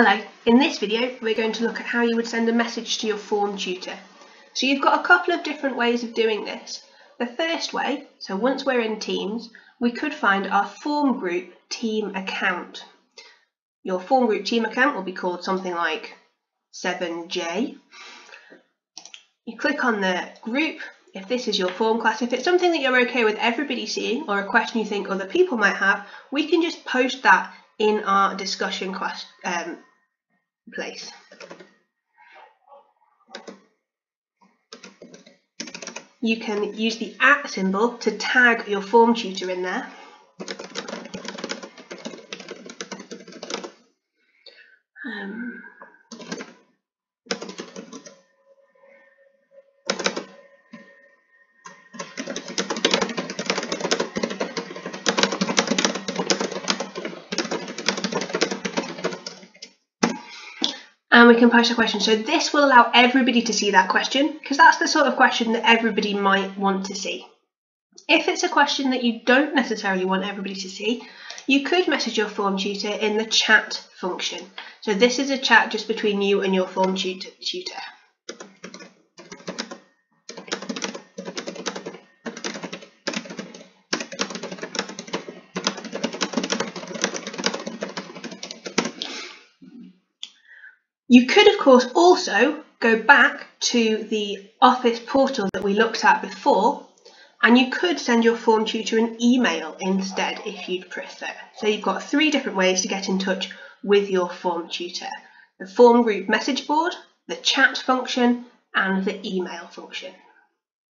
Hello, in this video we're going to look at how you would send a message to your form tutor. So you've got a couple of different ways of doing this. The first way, so once we're in Teams, we could find our form group team account. Your form group team account will be called something like 7J. You click on the group, if this is your form class, if it's something that you're okay with everybody seeing or a question you think other people might have, we can just post that in our discussion class um, place. You can use the at symbol to tag your form tutor in there. Um, and we can post a question. So this will allow everybody to see that question because that's the sort of question that everybody might want to see. If it's a question that you don't necessarily want everybody to see, you could message your form tutor in the chat function. So this is a chat just between you and your form tutor. You could, of course, also go back to the Office portal that we looked at before, and you could send your form tutor an email instead if you'd prefer. So you've got three different ways to get in touch with your form tutor. The form group message board, the chat function, and the email function.